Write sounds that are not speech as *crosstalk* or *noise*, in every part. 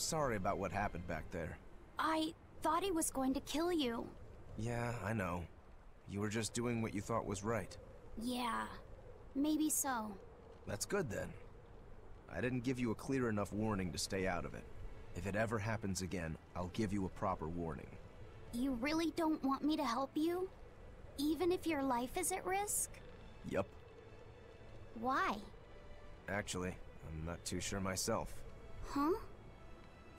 Sorry about what happened back there. I thought he was going to kill you. Yeah, I know. You were just doing what you thought was right. Yeah, maybe so. That's good then. I didn't give you a clear enough warning to stay out of it. If it ever happens again, I'll give you a proper warning. You really don't want me to help you? Even if your life is at risk? Yup. Why? Actually, I'm not too sure myself. Huh?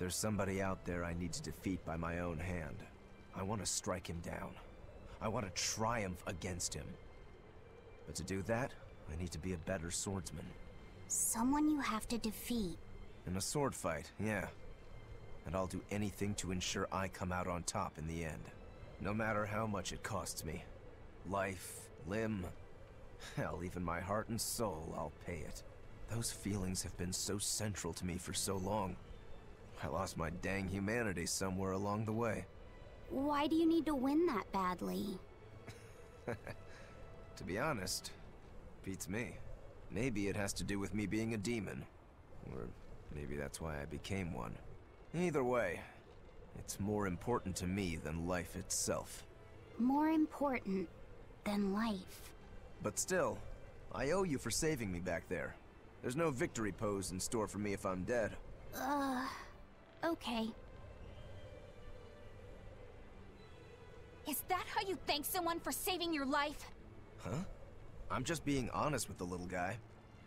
There's somebody out there I need to defeat by my own hand. I want to strike him down. I want to triumph against him. But to do that, I need to be a better swordsman. Someone you have to defeat. In a sword fight, yeah. And I'll do anything to ensure I come out on top in the end. No matter how much it costs me. Life, limb, *laughs* hell, even my heart and soul, I'll pay it. Those feelings have been so central to me for so long. I lost my dang humanity somewhere along the way. Why do you need to win that badly? *laughs* to be honest, beats me. Maybe it has to do with me being a demon. Or maybe that's why I became one. Either way, it's more important to me than life itself. More important than life. But still, I owe you for saving me back there. There's no victory pose in store for me if I'm dead. Uh, okay. Is that how you thank someone for saving your life? Huh? I'm just being honest with the little guy.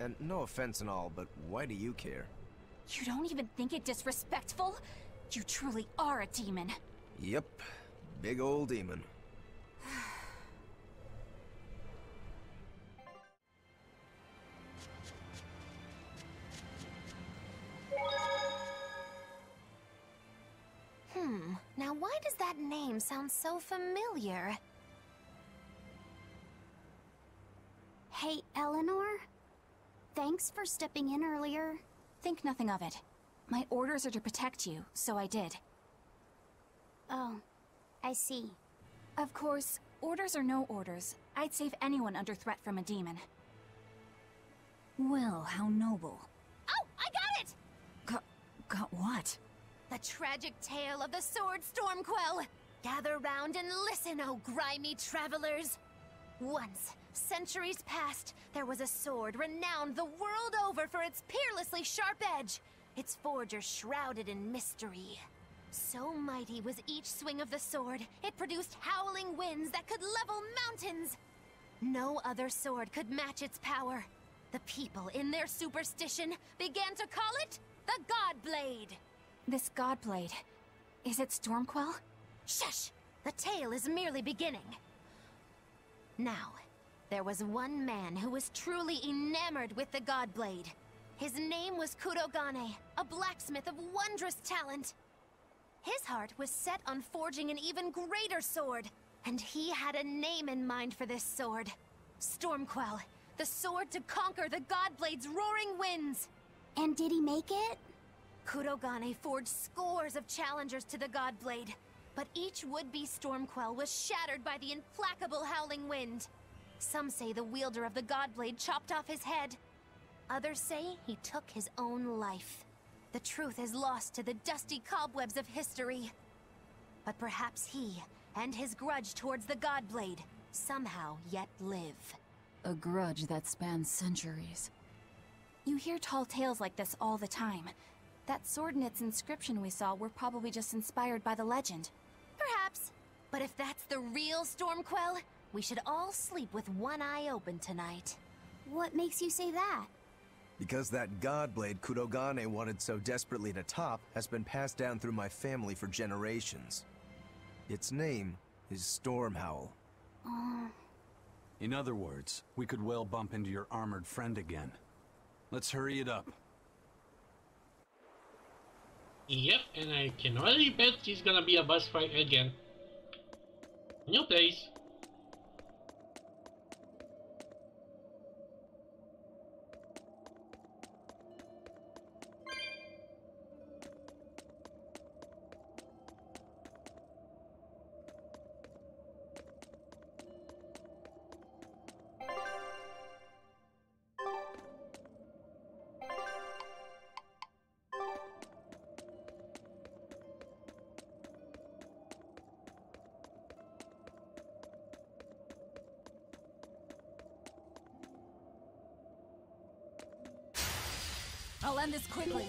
And no offense and all, but why do you care? You don't even think it disrespectful? You truly are a demon. Yep. Big old demon. Name sound so familiar? Hey, Eleanor? Thanks for stepping in earlier. Think nothing of it. My orders are to protect you, so I did. Oh, I see. Of course, orders or no orders, I'd save anyone under threat from a demon. Well, how noble. Oh, I got it! Got... got what? The tragic tale of the Sword Stormquell! Gather round and listen, oh grimy travelers! Once, centuries past, there was a sword renowned the world over for its peerlessly sharp edge, its forger shrouded in mystery. So mighty was each swing of the sword, it produced howling winds that could level mountains! No other sword could match its power. The people, in their superstition, began to call it the God Blade. This Godblade, is it Stormquell? Shush! The tale is merely beginning. Now, there was one man who was truly enamored with the Godblade. His name was Kurogane, a blacksmith of wondrous talent. His heart was set on forging an even greater sword, and he had a name in mind for this sword. Stormquell, the sword to conquer the Godblade's roaring winds. And did he make it? Kurogane forged scores of challengers to the Godblade, but each would-be Stormquell was shattered by the implacable Howling Wind. Some say the wielder of the Godblade chopped off his head. Others say he took his own life. The truth is lost to the dusty cobwebs of history. But perhaps he, and his grudge towards the Godblade, somehow yet live. A grudge that spans centuries. You hear tall tales like this all the time. That sword and its inscription we saw were probably just inspired by the legend. Perhaps. But if that's the real Stormquell, we should all sleep with one eye open tonight. What makes you say that? Because that Godblade Kurogane wanted so desperately to top has been passed down through my family for generations. Its name is Stormhowl. Uh... In other words, we could well bump into your armored friend again. Let's hurry it up. Yep, and I can already bet she's gonna be a boss fight again. New place. I'll end this quickly.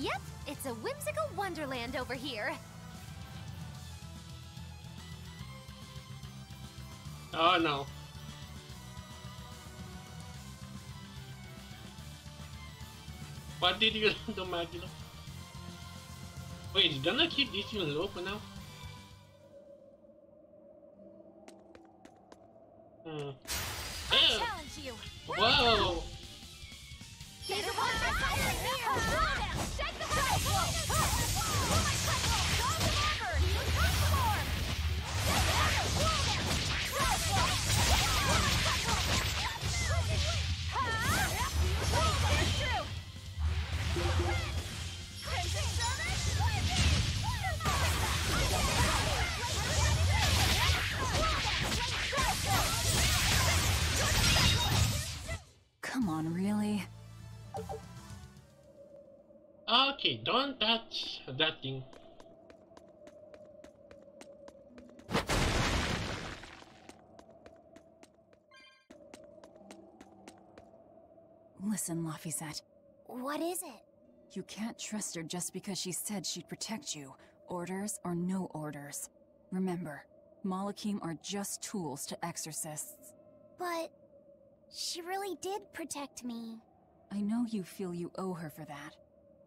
Yep, it's a whimsical wonderland over here. Oh no. What did you *laughs* do, Magilou? Wait, it's gonna keep this in low for now? Hmm. Ew. Challenge you. Whoa! That thing. Listen, Laphicet. What is it? You can't trust her just because she said she'd protect you, orders or no orders. Remember, Malakim are just tools to exorcists. But she really did protect me. I know you feel you owe her for that,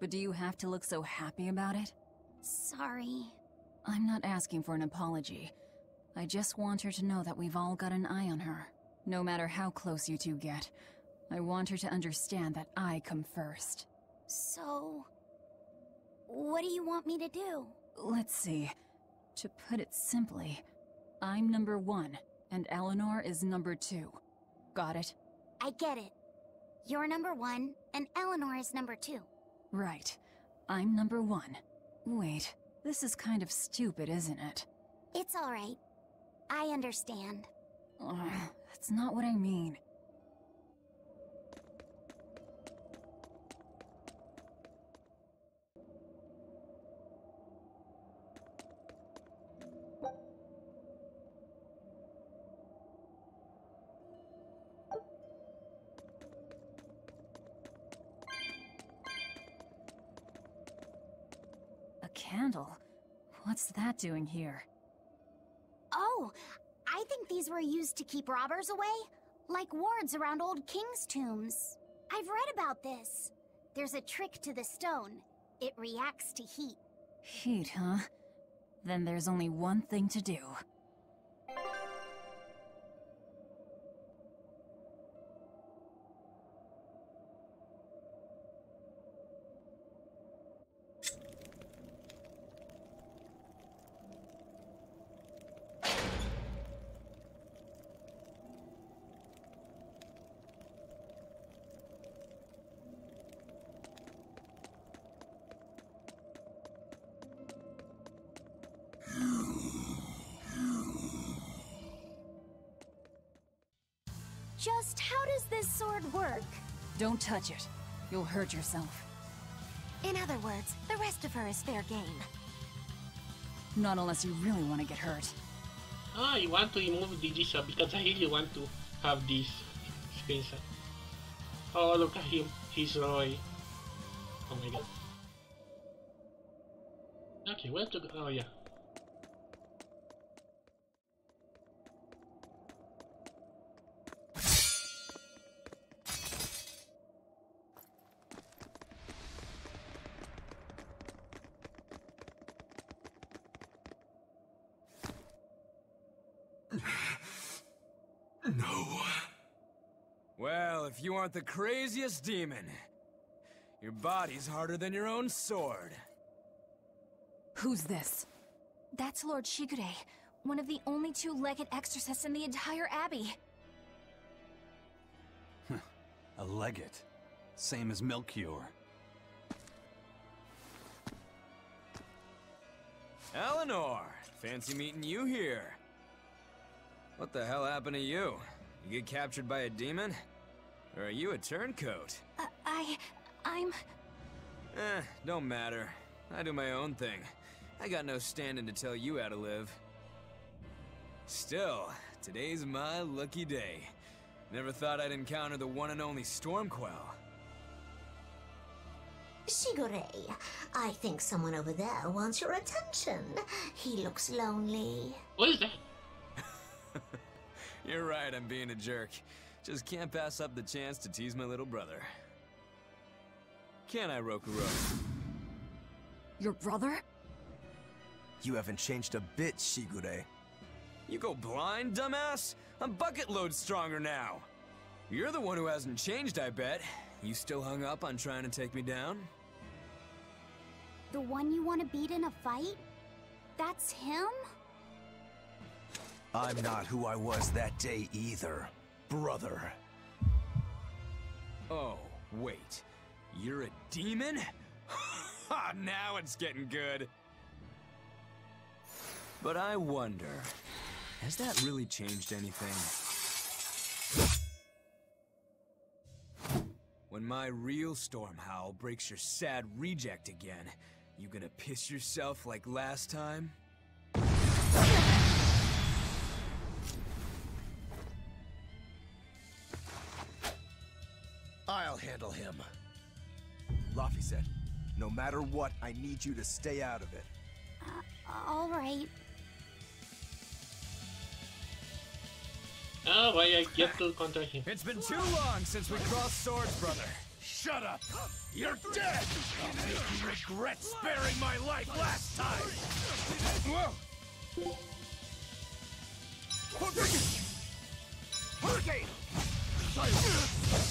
but do you have to look so happy about it? Sorry. I'm not asking for an apology. I just want her to know that we've all got an eye on her. No matter how close you two get, I want her to understand that I come first. So, what do you want me to do? Let's see. To put it simply, I'm number one, and Eleanor is number two. Got it? I get it. You're number one, and Eleanor is number two. Right. I'm number one. Wait, this is kind of stupid, isn't it? It's alright. I understand. Ugh, that's not what I mean. Doing here? Oh, I think these were used to keep robbers away, like wards around old king's tombs. I've read about this. There's a trick to the stone. It reacts to heat. Heat, huh? Then there's only one thing to do. How this sword work? Don't touch it. You'll hurt yourself. In other words, the rest of her is fair game. Not unless you really want to get hurt. Ah, you want to remove Digisa because I really want to have this screenshot. Oh, look at him. He's Roy. Oh my god. Okay, where to go? Oh, yeah. Well, if you aren't the craziest demon, your body's harder than your own sword. Who's this? That's Lord Shigure, one of the only two-legged exorcists in the entire abbey. A legate. Same as Melchior. Eleanor! Fancy meeting you here. What the hell happened to you? You get captured by a demon? Or are you a turncoat? Uh, I... I'm... Eh, don't matter. I do my own thing. I got no standing to tell you how to live. Still, today's my lucky day. Never thought I'd encounter the one and only Stormquell. Shigure, I think someone over there wants your attention. He looks lonely. What is that? You're right, I'm being a jerk. Just can't pass up the chance to tease my little brother. Can I, Rokuro? Your brother? You haven't changed a bit, Shigure. You go blind, dumbass? I'm bucket load stronger now. You're the one who hasn't changed, I bet. You still hung up on trying to take me down? The one you want to beat in a fight? That's him? I'm not who I was that day either, brother. Oh, wait. You're a demon? *laughs* Now it's getting good. But I wonder, has that really changed anything? When my real Storm Howl breaks your sad reject again, you gonna piss yourself like last time? Handle him. Laphicet, no matter what, I need you to stay out of it. All right. Oh, Ah, I get to contra him. It's been too long since we crossed swords, brother. Shut up! You're dead! I'll make you regret sparing my life last time! Whoa! Hurricane! Slash!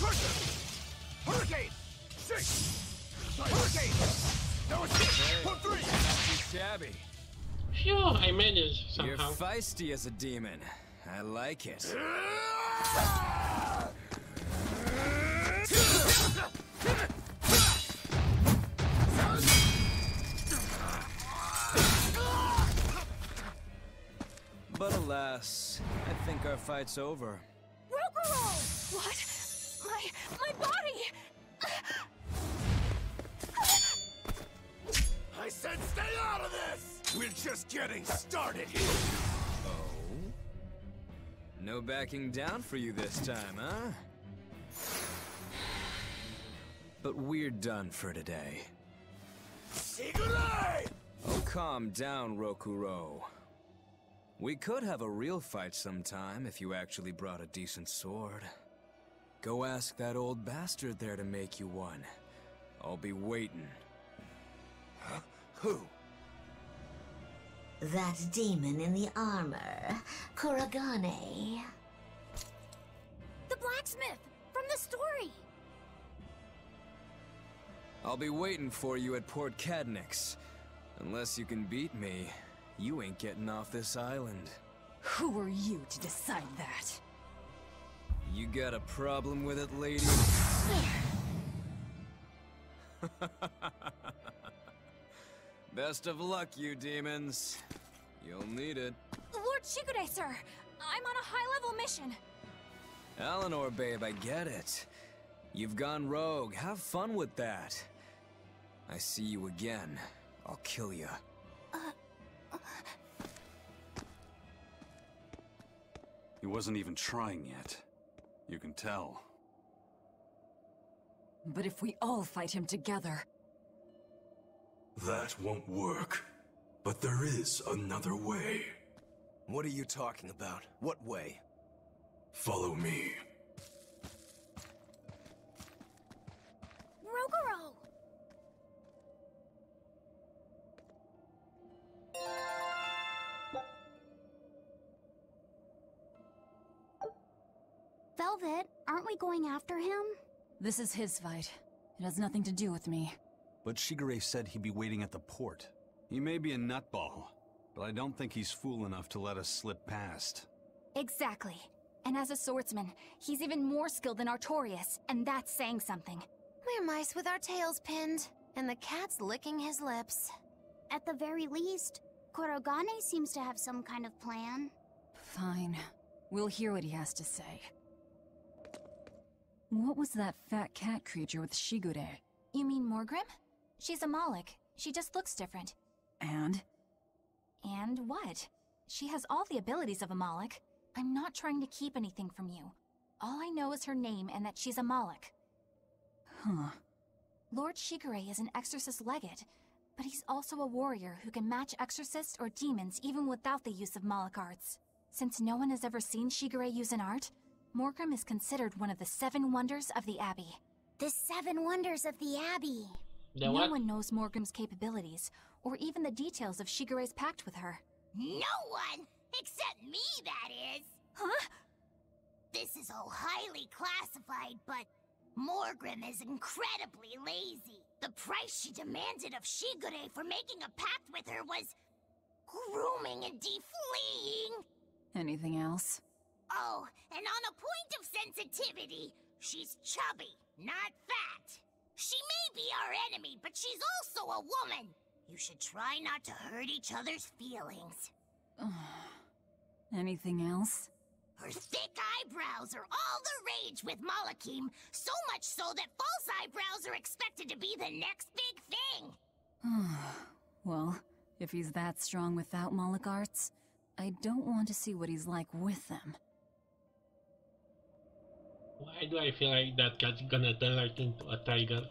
three! Crusher! Hurricane! Six! Hurricane! That was six! For three! Too shabby. Phew, I managed You're feisty as a demon. I like it. But alas, I think our fight's over. Rokuro! What? My... my body! I said stay out of this! We're just getting started here! Oh? No backing down for you this time, huh? But we're done for today. Shigure! Oh, calm down, Rokuro. We could have a real fight sometime if you actually brought a decent sword. Go ask that old bastard there to make you one. I'll be waiting. Who? That demon in the armor, Kurogane. The blacksmith from the story. I'll be waiting for you at Port Cadnix. Unless you can beat me, you ain't getting off this island. Who are you to decide that? You got a problem with it, lady? *laughs* Best of luck, you demons. You'll need it. Lord Shigure, sir! I'm on a high-level mission! Eleanor, babe, I get it. You've gone rogue. Have fun with that. I see you again. I'll kill you. He wasn't even trying yet. You can tell. But if we all fight him together, That won't work. But there is another way. What are you talking about? What way? Follow me. Going after him? this is his fight. It has nothing to do with me. But Shigure said he'd be waiting at the port. He may be a nutball, but I don't think he's fool enough to let us slip past. Exactly. And as a swordsman, he's even more skilled than Artorius, and that's saying something. We're mice with our tails pinned, and the cat's licking his lips. At the very least, Kurogane seems to have some kind of plan. Fine. We'll hear what he has to say. What was that fat cat creature with Shigure? You mean Morgrim? She's a Malak. She just looks different. And? And what? She has all the abilities of a Malak. I'm not trying to keep anything from you. All I know is her name and that she's a Malak. Huh. Lord Shigure is an exorcist legate, but he's also a warrior who can match exorcists or demons even without the use of Malak arts. Since no one has ever seen Shigure use an art, Morgrim is considered one of the seven wonders of the Abbey. The Seven Wonders of the Abbey. The no what? one knows Morgrim's capabilities, or even the details of Shigure's pact with her. No one! Except me, that is! Huh? This is all highly classified, but Morgrim is incredibly lazy. The price she demanded of Shigure for making a pact with her was grooming and defleeing. Anything else? Oh, and on a point of sensitivity, she's chubby, not fat. She may be our enemy, but she's also a woman. You should try not to hurt each other's feelings. *sighs* Anything else? Her thick eyebrows are all the rage with Malakim, so much so that false eyebrows are expected to be the next big thing. *sighs* well, if he's that strong without Malak arts, I don't want to see what he's like with them. Why do I feel like that cat's gonna turn like into a tiger?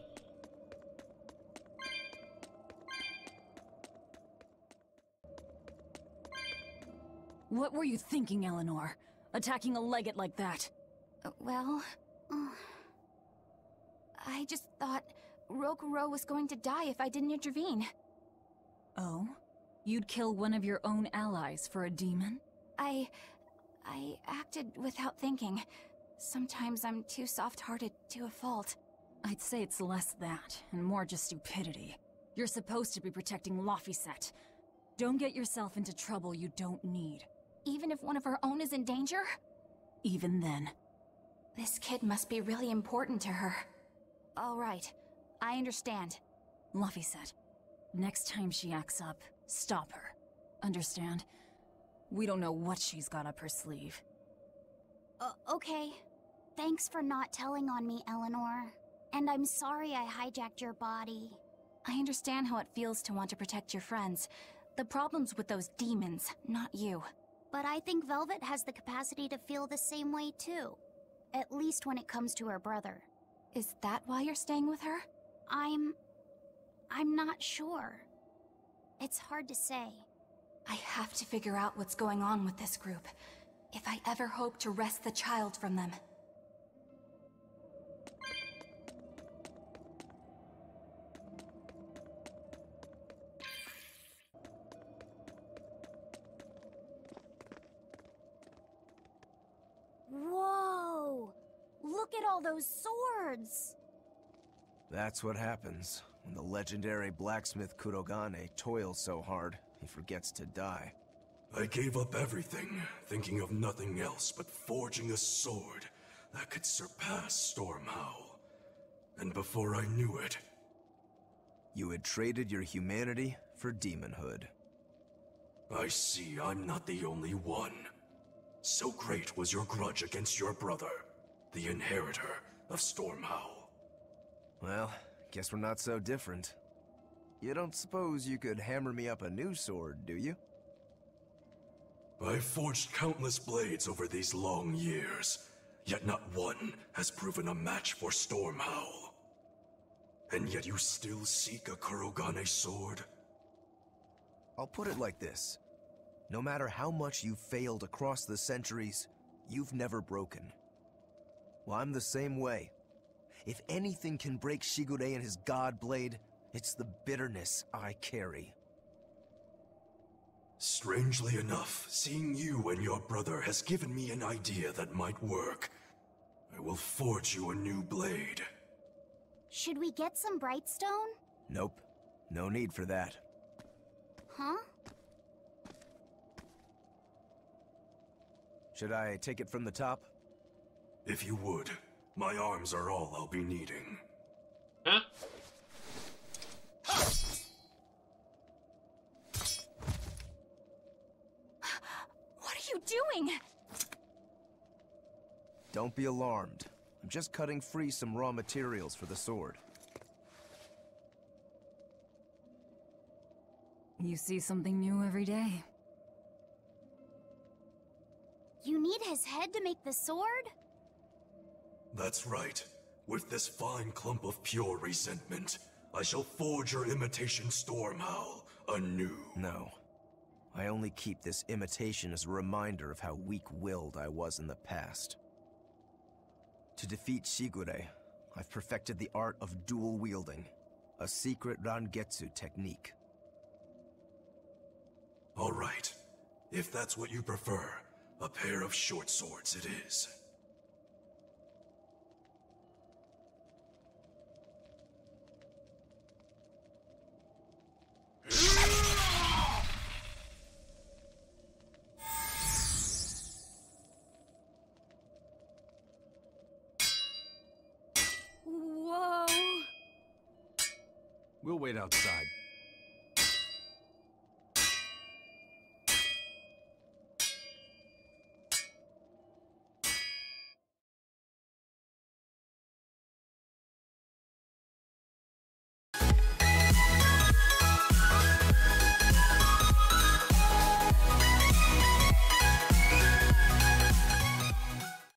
What were you thinking, Eleanor? Attacking a legate like that? Uh, well, uh, I just thought Rokuro was going to die if I didn't intervene. Oh? You'd kill one of your own allies for a demon? I. I acted without thinking. Sometimes I'm too soft hearted to a fault. I'd say it's less that, and more just stupidity. You're supposed to be protecting Laphicet. Don't get yourself into trouble you don't need. Even if one of our own is in danger? Even then. This kid must be really important to her. All right, I understand. Laphicet, next time she acts up, stop her. Understand? We don't know what she's got up her sleeve. Uh, okay. Thanks for not telling on me, Eleanor. And I'm sorry I hijacked your body. I understand how it feels to want to protect your friends. The problem's with those demons, not you. But I think Velvet has the capacity to feel the same way too. At least when it comes to her brother. Is that why you're staying with her? I'm. I'm not sure. It's hard to say. I have to figure out what's going on with this group. If I ever hope to wrest the child from them. Swords! That's what happens when the legendary blacksmith Kurogane toils so hard he forgets to die. I gave up everything, thinking of nothing else but forging a sword that could surpass Stormhowl. And before I knew it, You had traded your humanity for demonhood. I see I'm not the only one. So great was your grudge against your brother, the Inheritor, of Stormhowl. Well, guess we're not so different. You don't suppose you could hammer me up a new sword, do you? I've forged countless blades over these long years, yet not one has proven a match for Stormhowl. And yet you still seek a Kurogane sword? I'll put it like this. No matter how much you've failed across the centuries, you've never broken. Well, I'm the same way. If anything can break Shigure and his god blade, it's the bitterness I carry. Strangely enough, seeing you and your brother has given me an idea that might work. I will forge you a new blade. Should we get some Brightstone? Nope. No need for that. Huh? Should I take it from the top? If you would. My arms are all I'll be needing. Huh? What are you doing? Don't be alarmed. I'm just cutting free some raw materials for the sword. You see something new every day. You need his head to make the sword? That's right. With this fine clump of pure resentment, I shall forge your imitation Stormhowl anew. No. I only keep this imitation as a reminder of how weak-willed I was in the past. To defeat Shigure, I've perfected the art of dual wielding, a secret Rangetsu technique. All right. If that's what you prefer, a pair of short swords it is. We'll wait outside.